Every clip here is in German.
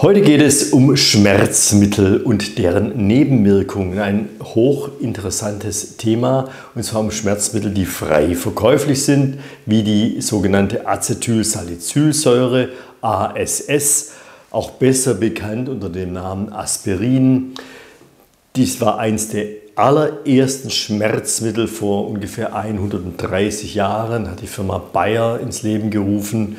Heute geht es um Schmerzmittel und deren Nebenwirkungen. Ein hochinteressantes Thema, und zwar um Schmerzmittel, die frei verkäuflich sind, wie die sogenannte Acetylsalicylsäure, ASS, auch besser bekannt unter dem Namen Aspirin. Dies war eines der allerersten Schmerzmittel vor ungefähr 130 Jahren, hat die Firma Bayer ins Leben gerufen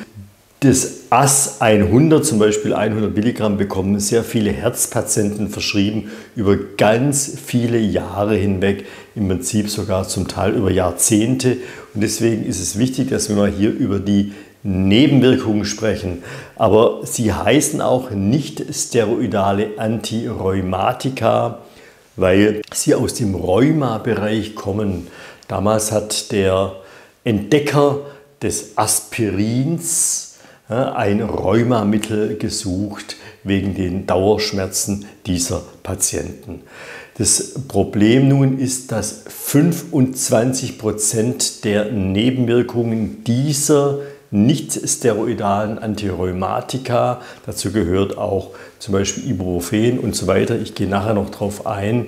das AS 100, zum Beispiel 100 Milligramm, bekommen sehr viele Herzpatienten verschrieben über ganz viele Jahre hinweg, im Prinzip sogar zum Teil über Jahrzehnte. Und deswegen ist es wichtig, dass wir mal hier über die Nebenwirkungen sprechen. Aber sie heißen auch nicht steroidale Antirheumatika, weil sie aus dem Rheuma-Bereich kommen. Damals hat der Entdecker des Aspirins ein Rheumamittel gesucht wegen den Dauerschmerzen dieser Patienten. Das Problem nun ist, dass 25 Prozent der Nebenwirkungen dieser nicht steroidalen Antirheumatika, dazu gehört auch zum Beispiel Ibuprofen und so weiter, ich gehe nachher noch darauf ein,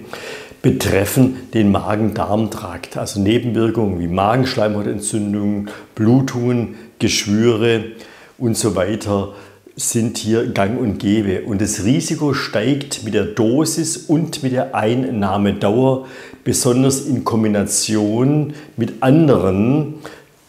betreffen den Magen-Darm-Trakt, also Nebenwirkungen wie Magenschleimhautentzündungen, Blutungen, Geschwüre, und so weiter sind hier gang und gäbe. Und das Risiko steigt mit der Dosis und mit der Einnahmedauer, besonders in Kombination mit anderen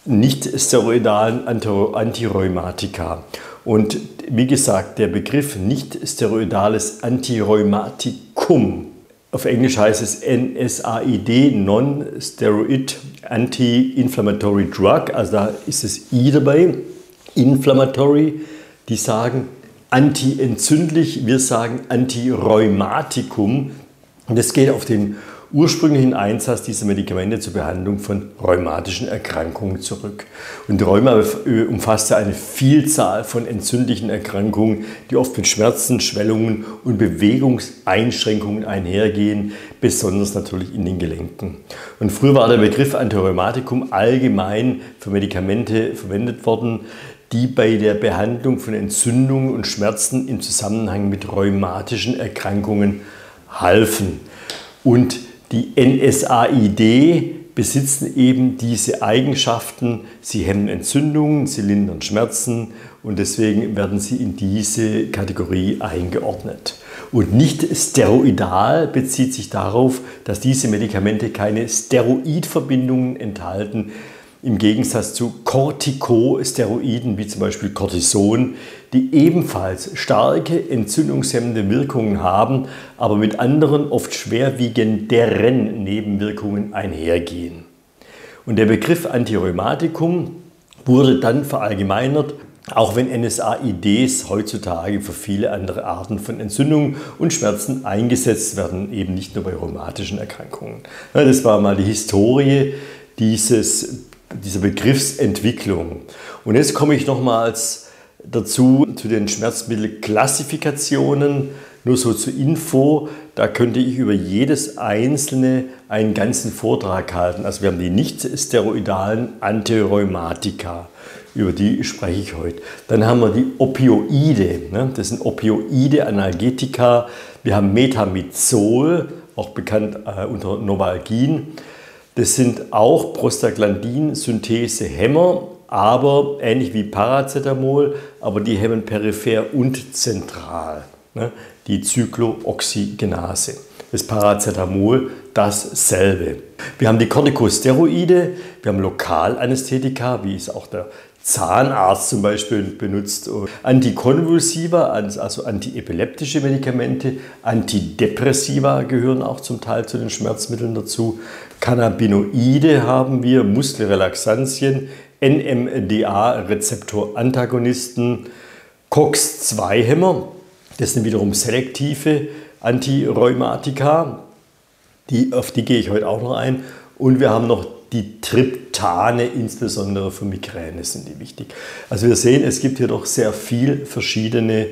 nicht steroidalen Antirheumatika. Und wie gesagt, der Begriff nicht steroidales Antirheumatikum, auf Englisch heißt es NSAID, Non-Steroid Anti-Inflammatory Drug, also da ist das I dabei inflammatory, die sagen antientzündlich, wir sagen antirheumatikum. Und es geht auf den ursprünglichen Einsatz dieser Medikamente zur Behandlung von rheumatischen Erkrankungen zurück. Und Rheuma umfasst ja eine Vielzahl von entzündlichen Erkrankungen, die oft mit Schmerzen, Schwellungen und Bewegungseinschränkungen einhergehen, besonders natürlich in den Gelenken. Und früher war der Begriff Antirheumatikum allgemein für Medikamente verwendet worden, die bei der Behandlung von Entzündungen und Schmerzen im Zusammenhang mit rheumatischen Erkrankungen halfen. Und die NSAID besitzen eben diese Eigenschaften. Sie hemmen Entzündungen, sie lindern Schmerzen und deswegen werden sie in diese Kategorie eingeordnet. Und nicht steroidal bezieht sich darauf, dass diese Medikamente keine Steroidverbindungen enthalten, im Gegensatz zu Corticosteroiden wie zum Beispiel Cortison, die ebenfalls starke entzündungshemmende Wirkungen haben, aber mit anderen oft schwerwiegenderen Nebenwirkungen einhergehen. Und der Begriff Antirheumatikum wurde dann verallgemeinert, auch wenn NSAIDs heutzutage für viele andere Arten von Entzündungen und Schmerzen eingesetzt werden, eben nicht nur bei rheumatischen Erkrankungen. Das war mal die Historie dieses dieser Begriffsentwicklung. Und jetzt komme ich nochmals dazu zu den Schmerzmittelklassifikationen. Nur so zur Info, da könnte ich über jedes einzelne einen ganzen Vortrag halten. Also wir haben die nicht-steroidalen Antirheumatika, über die spreche ich heute. Dann haben wir die Opioide, ne? das sind Opioide, Analgetika. Wir haben Metamizol, auch bekannt äh, unter Novalgin. Das sind auch Prostaglandin-Synthese-Hämmer, aber ähnlich wie Paracetamol, aber die hemmen peripher und zentral, ne? die Zyklooxygenase. Das Paracetamol dasselbe. Wir haben die Corticosteroide, wir haben Lokalanästhetika, wie es auch der Zahnarzt zum Beispiel benutzt. Antikonvulsiva, also antiepileptische Medikamente, Antidepressiva gehören auch zum Teil zu den Schmerzmitteln dazu. Cannabinoide haben wir, Muskelrelaxantien, NMDA-Rezeptorantagonisten, COX-2-Hämmer, das sind wiederum selektive Antirheumatika, die, auf die gehe ich heute auch noch ein. Und wir haben noch die Triptane, insbesondere für Migräne, sind die wichtig. Also wir sehen, es gibt hier doch sehr viel verschiedene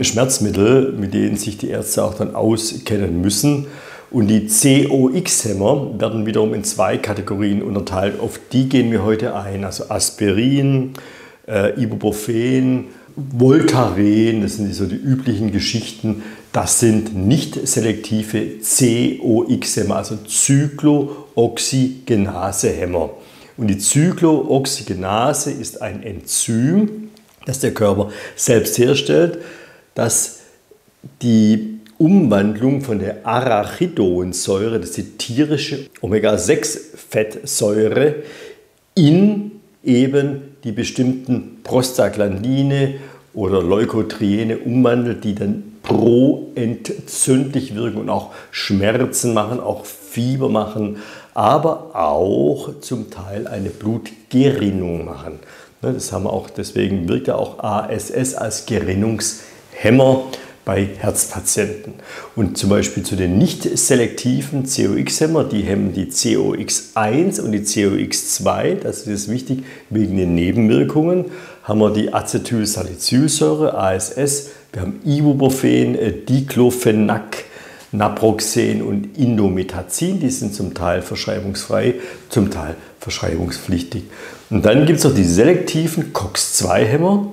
Schmerzmittel, mit denen sich die Ärzte auch dann auskennen müssen. Und die COX-Hämmer werden wiederum in zwei Kategorien unterteilt. Auf die gehen wir heute ein. Also Aspirin, äh, Ibuprofen Voltaren, das sind so die üblichen Geschichten, das sind nicht selektive COX-Hämmer, also Cyclooxygenase-Hämmer. Und die Cyclooxygenase ist ein Enzym, das der Körper selbst herstellt, das die Umwandlung von der Arachidonsäure, das ist die tierische Omega-6-Fettsäure, in eben die bestimmten Prostaglandine oder Leukotriene umwandelt, die dann proentzündlich wirken und auch Schmerzen machen, auch Fieber machen, aber auch zum Teil eine Blutgerinnung machen. Ne, das haben wir auch, deswegen wirkt ja auch ASS als Gerinnungshemmer bei Herzpatienten. Und zum Beispiel zu den nicht selektiven COX-Hämmer, die hemmen die COX1 und die COX2, das ist wichtig wegen den Nebenwirkungen, haben wir die Acetylsalicylsäure, ASS, wir haben Ibuprofen, äh, Diclofenac, Naproxen und Indometazin, die sind zum Teil verschreibungsfrei, zum Teil verschreibungspflichtig. Und dann gibt es noch die selektiven COX-2-Hämmer,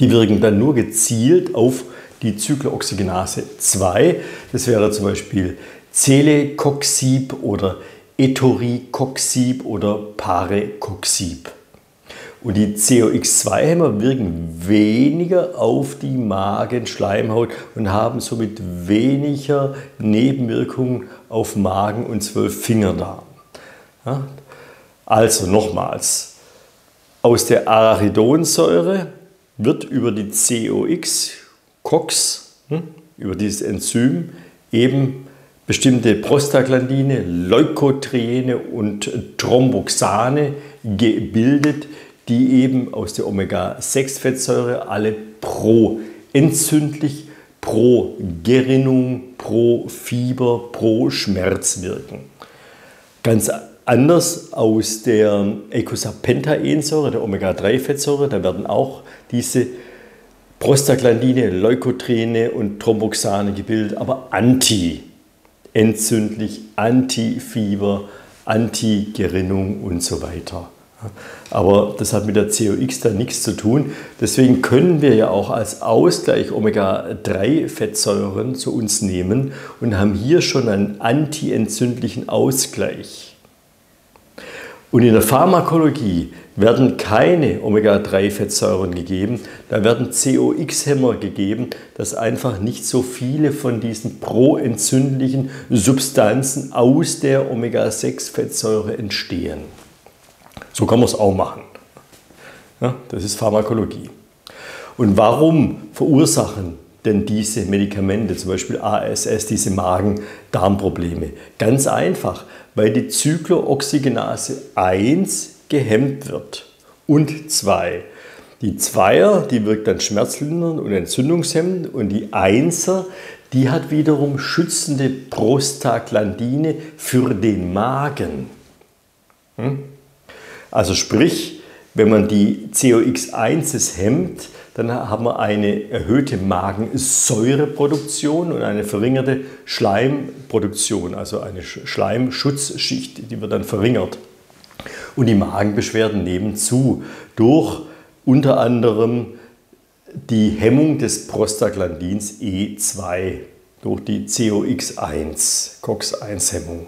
die wirken dann nur gezielt auf die Cyclooxygenase 2. Das wäre zum Beispiel Celecoxib oder Etoricoxib oder Parecoxib. Und die COX-2-Hämmer wirken weniger auf die Magenschleimhaut und haben somit weniger Nebenwirkungen auf Magen und Zwölffingerdarm. Ja? Also nochmals, aus der Arachidonsäure wird über die COX COX, hm, über dieses Enzym, eben bestimmte Prostaglandine, Leukotriene und Thromboxane gebildet, die eben aus der Omega-6-Fettsäure alle pro-entzündlich, pro-Gerinnung, pro-Fieber, pro-Schmerz wirken. Ganz anders aus der Eicosapentaensäure, der Omega-3-Fettsäure, da werden auch diese Prostaglandine, Leukotriene und Thromboxane gebildet, aber anti-entzündlich, anti-Fieber, anti-Gerinnung und so weiter. Aber das hat mit der COX dann nichts zu tun. Deswegen können wir ja auch als Ausgleich Omega-3-Fettsäuren zu uns nehmen und haben hier schon einen anti-entzündlichen Ausgleich. Und in der Pharmakologie werden keine Omega-3-Fettsäuren gegeben, da werden COX-Hämmer gegeben, dass einfach nicht so viele von diesen proentzündlichen Substanzen aus der Omega-6-Fettsäure entstehen. So kann man es auch machen. Ja, das ist Pharmakologie. Und warum verursachen denn diese Medikamente, zum Beispiel ASS, diese Magen-Darm-Probleme? Ganz einfach, weil die Zyklooxygenase 1 gehemmt wird. Und 2. Die Zweier, die wirkt dann schmerzlindernd und entzündungshemmend und die Einser, die hat wiederum schützende Prostaglandine für den Magen. Hm? Also sprich, wenn man die COX-1 hemmt, dann haben wir eine erhöhte Magensäureproduktion und eine verringerte Schleimproduktion, also eine Schleimschutzschicht, die wird dann verringert. Und die Magenbeschwerden nehmen zu durch unter anderem die Hemmung des Prostaglandins E2 durch die COX1, COX1-Hemmung.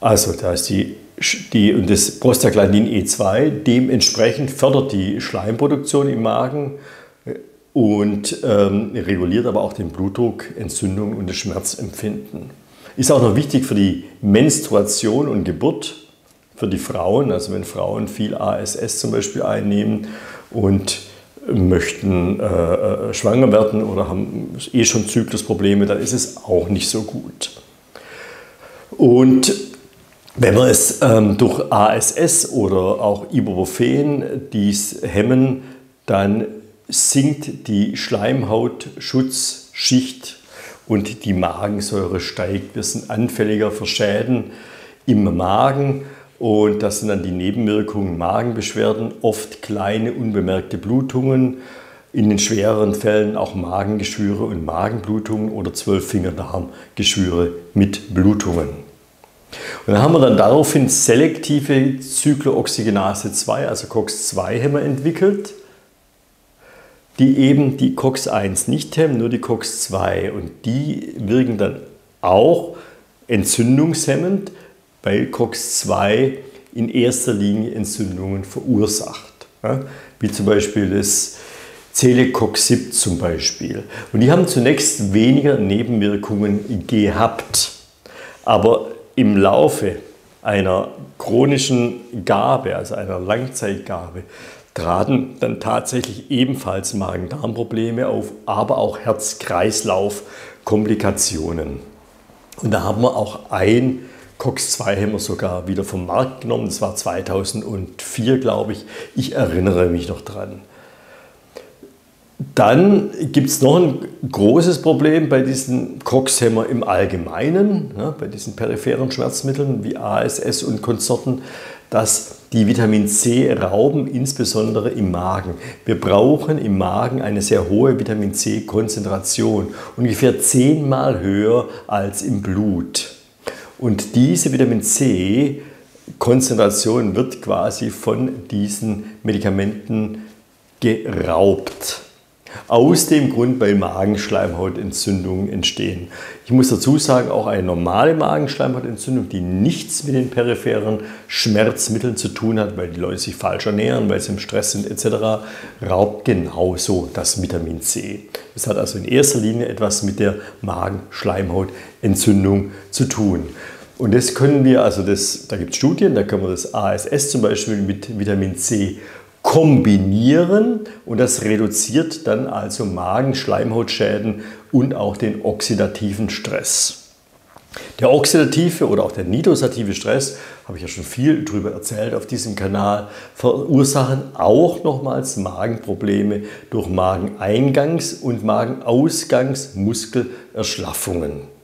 Also da ist die die, und das Prostaglandin E2 dementsprechend fördert die Schleimproduktion im Magen äh, und ähm, reguliert aber auch den Blutdruck, Entzündung und das Schmerzempfinden. Ist auch noch wichtig für die Menstruation und Geburt für die Frauen. Also wenn Frauen viel ASS zum Beispiel einnehmen und möchten äh, äh, schwanger werden oder haben eh schon Zyklusprobleme, dann ist es auch nicht so gut. Und wenn wir es ähm, durch ASS oder auch Ibuprofen dies hemmen, dann sinkt die Schleimhautschutzschicht und die Magensäure steigt. Wir sind anfälliger für Schäden im Magen und das sind dann die Nebenwirkungen Magenbeschwerden, oft kleine unbemerkte Blutungen, in den schwereren Fällen auch Magengeschwüre und Magenblutungen oder Zwölffingerdarmgeschwüre mit Blutungen. Und dann haben wir dann daraufhin selektive Cyclooxygenase 2, also COX-2-Hämmer entwickelt. die eben die COX-1 nicht hemmen, nur die COX-2. Und die wirken dann auch entzündungshemmend, weil COX-2 in erster Linie Entzündungen verursacht. Wie zum Beispiel das Celecoxib zum Beispiel. Und die haben zunächst weniger Nebenwirkungen gehabt. Aber im Laufe einer chronischen Gabe, also einer Langzeitgabe, traten dann tatsächlich ebenfalls Magen-Darm-Probleme auf, aber auch Herz-Kreislauf-Komplikationen. Und da haben wir auch ein COX-2-Hämmer sogar wieder vom Markt genommen. Das war 2004, glaube ich. Ich erinnere mich noch dran. Dann gibt es noch ein großes Problem bei diesen COX-Hämmer im Allgemeinen, ja, bei diesen peripheren Schmerzmitteln wie ASS und Konsorten, dass die Vitamin C rauben, insbesondere im Magen. Wir brauchen im Magen eine sehr hohe Vitamin C-Konzentration, ungefähr zehnmal höher als im Blut. Und diese Vitamin C-Konzentration wird quasi von diesen Medikamenten geraubt. Aus dem Grund, weil Magenschleimhautentzündungen entstehen. Ich muss dazu sagen, auch eine normale Magenschleimhautentzündung, die nichts mit den peripheren Schmerzmitteln zu tun hat, weil die Leute sich falsch ernähren, weil sie im Stress sind etc., raubt genauso das Vitamin C. Das hat also in erster Linie etwas mit der Magenschleimhautentzündung zu tun. Und das können wir, also das, da gibt es Studien, da können wir das ASS zum Beispiel mit Vitamin C kombinieren und das reduziert dann also Magen-Schleimhautschäden und auch den oxidativen Stress. Der oxidative oder auch der nitrosative Stress, habe ich ja schon viel darüber erzählt auf diesem Kanal, verursachen auch nochmals Magenprobleme durch Mageneingangs- und Magenausgangsmuskelerschlaffungen.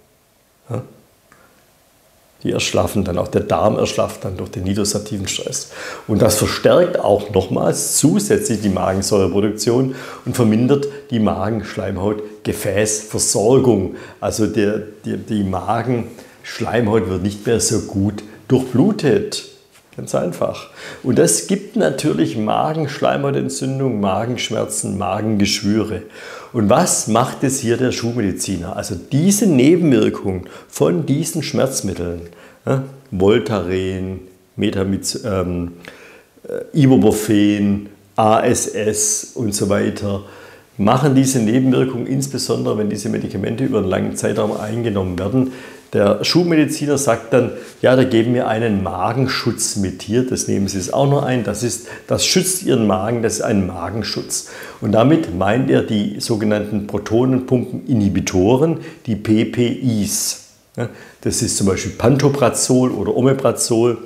Die erschlaffen dann, auch der Darm erschlafft dann durch den nitrosativen Stress. Und das verstärkt auch nochmals zusätzlich die Magensäureproduktion und vermindert die Magenschleimhautgefäßversorgung. Also der, die, die Magenschleimhaut wird nicht mehr so gut durchblutet. Ganz einfach. Und das gibt natürlich Magenschleimhautentzündung, Magenschmerzen, Magengeschwüre. Und was macht es hier der Schulmediziner? Also diese Nebenwirkung von diesen Schmerzmitteln, ja, Voltaren, Metamiz, ähm, äh, Ibuprofen, ASS und so weiter, machen diese Nebenwirkungen, insbesondere wenn diese Medikamente über einen langen Zeitraum eingenommen werden, der Schulmediziner sagt dann, ja, da geben wir einen Magenschutz mit hier, das nehmen Sie es auch noch ein, das, ist, das schützt Ihren Magen, das ist ein Magenschutz. Und damit meint er die sogenannten Protonenpumpeninhibitoren, die PPIs. Das ist zum Beispiel Pantoprazol oder Omeprazol.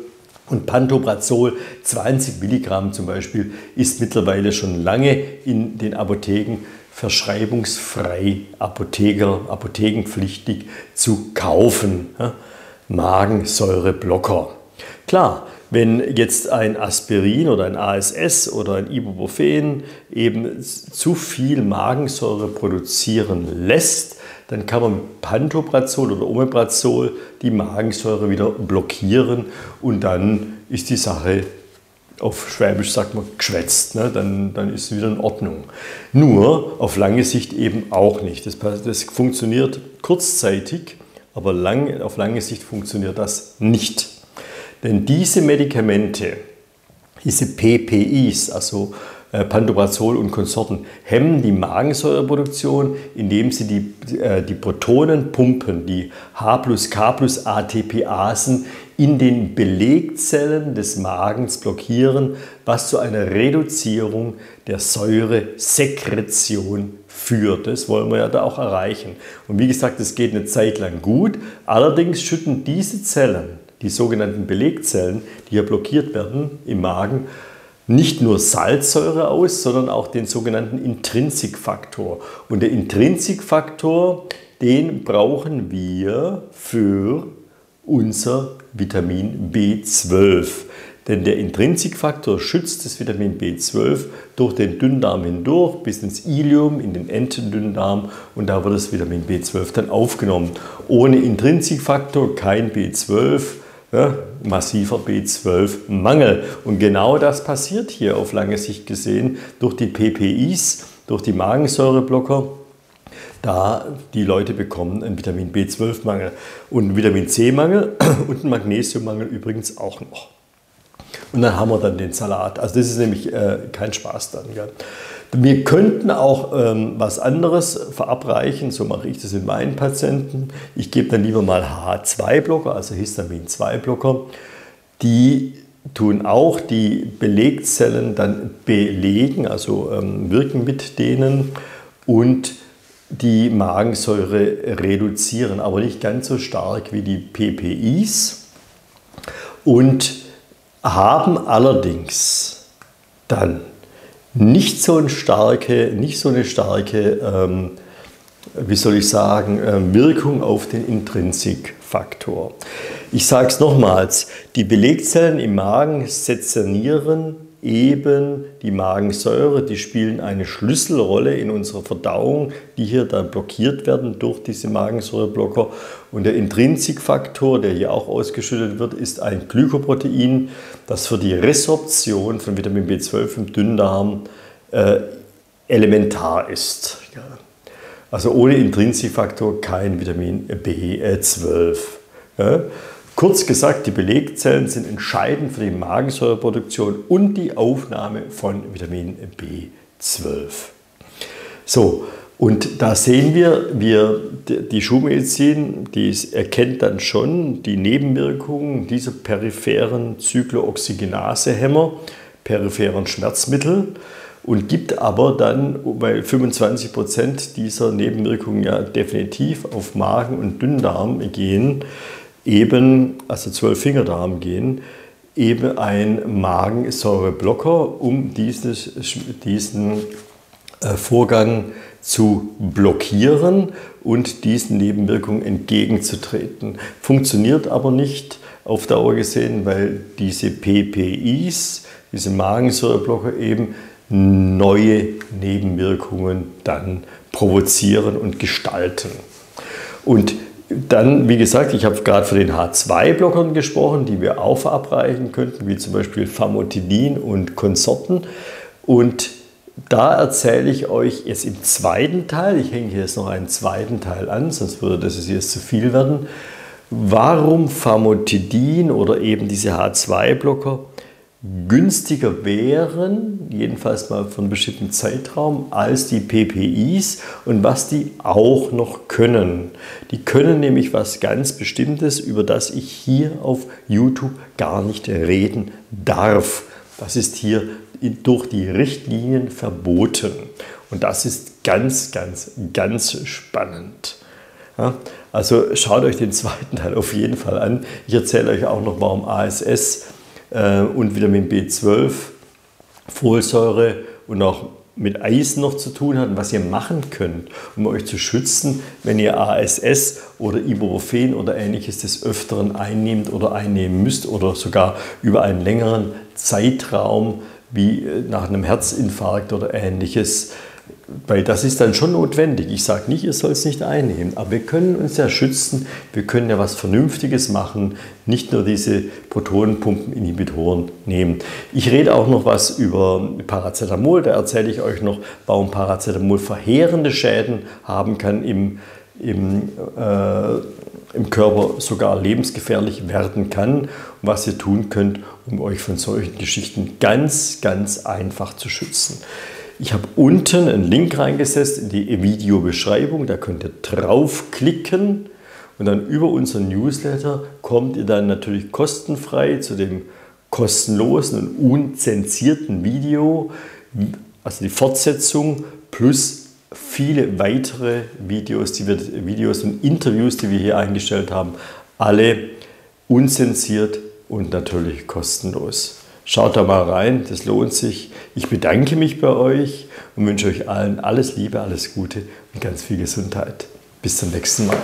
Und Pantoprazol, 20 Milligramm zum Beispiel, ist mittlerweile schon lange in den Apotheken verschreibungsfrei Apotheker, apothekenpflichtig zu kaufen. Magensäureblocker. Klar, wenn jetzt ein Aspirin oder ein ASS oder ein Ibuprofen eben zu viel Magensäure produzieren lässt, dann kann man mit Pantoprazol oder Omeprazol die Magensäure wieder blockieren und dann ist die Sache auf Schwäbisch sagt man geschwätzt, ne? dann, dann ist es wieder in Ordnung. Nur auf lange Sicht eben auch nicht. Das, das funktioniert kurzzeitig, aber lang, auf lange Sicht funktioniert das nicht. Denn diese Medikamente, diese PPIs, also Pantoprazol und Konsorten, hemmen die Magensäureproduktion, indem sie die, äh, die Protonen pumpen, die H plus K plus ATPasen in den Belegzellen des Magens blockieren, was zu einer Reduzierung der Säuresekretion führt. Das wollen wir ja da auch erreichen. Und wie gesagt, das geht eine Zeit lang gut. Allerdings schütten diese Zellen, die sogenannten Belegzellen, die hier blockiert werden im Magen, nicht nur Salzsäure aus, sondern auch den sogenannten Intrinsikfaktor. Und der Intrinsikfaktor, den brauchen wir für unser Vitamin B12. Denn der Intrinsikfaktor schützt das Vitamin B12 durch den Dünndarm hindurch bis ins Ilium, in den Entendünndarm und da wird das Vitamin B12 dann aufgenommen. Ohne Intrinsikfaktor kein B12, ja, massiver B12-Mangel. Und genau das passiert hier auf lange Sicht gesehen durch die PPIs durch die Magensäureblocker. Da die Leute bekommen einen Vitamin B12-Mangel und einen Vitamin C-Mangel und einen Magnesiummangel übrigens auch noch. Und dann haben wir dann den Salat. Also das ist nämlich äh, kein Spaß dann. Gell? Wir könnten auch ähm, was anderes verabreichen, so mache ich das in meinen Patienten. Ich gebe dann lieber mal H2-Blocker, also Histamin-2-Blocker. Die tun auch die Belegzellen dann belegen, also ähm, wirken mit denen und die Magensäure reduzieren, aber nicht ganz so stark wie die PPIs und haben allerdings dann nicht so eine starke, nicht so eine starke ähm, wie soll ich sagen, äh, Wirkung auf den Intrinsikfaktor. Ich sage es nochmals, die Belegzellen im Magen sezernieren eben die Magensäure, die spielen eine Schlüsselrolle in unserer Verdauung, die hier dann blockiert werden durch diese Magensäureblocker. Und der Intrinsikfaktor, der hier auch ausgeschüttet wird, ist ein Glykoprotein, das für die Resorption von Vitamin B12 im Dünndarm äh, elementar ist. Also ohne Intrinsikfaktor kein Vitamin B12. Ja. Kurz gesagt, die Belegzellen sind entscheidend für die Magensäureproduktion und die Aufnahme von Vitamin B12. So, und da sehen wir, wir die Schulmedizin, die erkennt dann schon die Nebenwirkungen dieser peripheren Zyklooxygenase-Hämmer, peripheren Schmerzmittel und gibt aber dann, weil 25 Prozent dieser Nebenwirkungen ja definitiv auf Magen und Dünndarm gehen, eben, also zwölf Fingerdarm gehen, eben ein Magensäureblocker, um dieses, diesen äh, Vorgang zu blockieren und diesen Nebenwirkungen entgegenzutreten. Funktioniert aber nicht auf Dauer gesehen, weil diese PPIs, diese Magensäureblocker eben neue Nebenwirkungen dann provozieren und gestalten. Und dann, wie gesagt, ich habe gerade von den H2-Blockern gesprochen, die wir auch verabreichen könnten, wie zum Beispiel Famotidin und Konsorten. Und da erzähle ich euch jetzt im zweiten Teil, ich hänge hier jetzt noch einen zweiten Teil an, sonst würde das jetzt zu viel werden, warum Famotidin oder eben diese H2-Blocker günstiger wären, jedenfalls mal von einem bestimmten Zeitraum, als die PPIs und was die auch noch können. Die können nämlich was ganz Bestimmtes, über das ich hier auf YouTube gar nicht reden darf. Das ist hier durch die Richtlinien verboten. Und das ist ganz, ganz, ganz spannend. Ja, also schaut euch den zweiten Teil auf jeden Fall an. Ich erzähle euch auch noch, warum ASS äh, und Vitamin B12, Folsäure und auch mit Eisen noch zu tun hat was ihr machen könnt, um euch zu schützen, wenn ihr ASS oder Ibuprofen oder ähnliches des Öfteren einnehmt oder einnehmen müsst oder sogar über einen längeren Zeitraum wie äh, nach einem Herzinfarkt oder ähnliches weil das ist dann schon notwendig. Ich sage nicht, ihr sollt es nicht einnehmen, aber wir können uns ja schützen, wir können ja was Vernünftiges machen, nicht nur diese Protonenpumpeninhibitoren nehmen. Ich rede auch noch was über Paracetamol, da erzähle ich euch noch, warum Paracetamol verheerende Schäden haben kann im, im, äh, im Körper, sogar lebensgefährlich werden kann und was ihr tun könnt, um euch von solchen Geschichten ganz, ganz einfach zu schützen. Ich habe unten einen Link reingesetzt in die Videobeschreibung, da könnt ihr draufklicken und dann über unseren Newsletter kommt ihr dann natürlich kostenfrei zu dem kostenlosen und unzensierten Video, also die Fortsetzung plus viele weitere Videos, die wir, Videos und Interviews, die wir hier eingestellt haben, alle unzensiert und natürlich kostenlos. Schaut da mal rein, das lohnt sich. Ich bedanke mich bei euch und wünsche euch allen alles Liebe, alles Gute und ganz viel Gesundheit. Bis zum nächsten Mal.